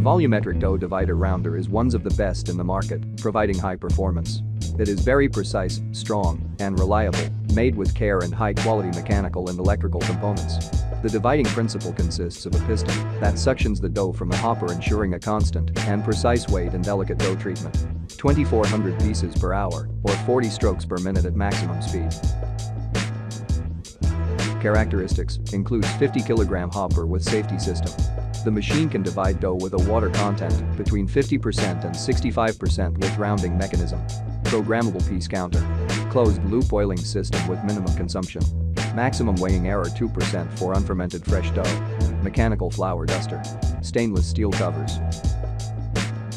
volumetric dough divider rounder is one of the best in the market, providing high performance. It is very precise, strong, and reliable, made with care and high-quality mechanical and electrical components. The dividing principle consists of a piston that suctions the dough from a hopper ensuring a constant and precise weight and delicate dough treatment. 2400 pieces per hour or 40 strokes per minute at maximum speed. Characteristics includes 50 kg hopper with safety system. The machine can divide dough with a water content between 50% and 65% with rounding mechanism. Programmable piece counter. Closed loop oiling system with minimum consumption. Maximum weighing error 2% for unfermented fresh dough. Mechanical flour duster. Stainless steel covers.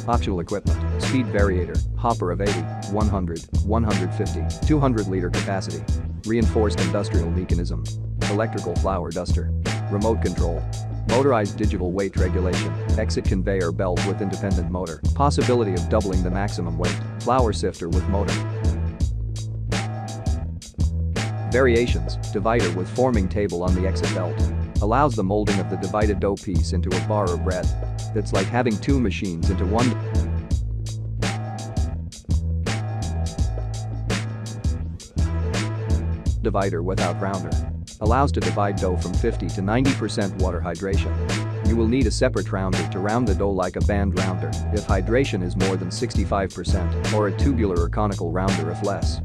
Optional equipment, speed variator, hopper of 80, 100, 150, 200 liter capacity. Reinforced industrial mechanism. Electrical flour duster. Remote control. Motorized digital weight regulation, exit conveyor belt with independent motor, possibility of doubling the maximum weight, flour sifter with motor. Variations, divider with forming table on the exit belt. Allows the molding of the divided dough piece into a bar of bread. That's like having two machines into one. Divider without rounder. Allows to divide dough from 50 to 90% water hydration. You will need a separate rounder to round the dough like a band rounder if hydration is more than 65% or a tubular or conical rounder if less.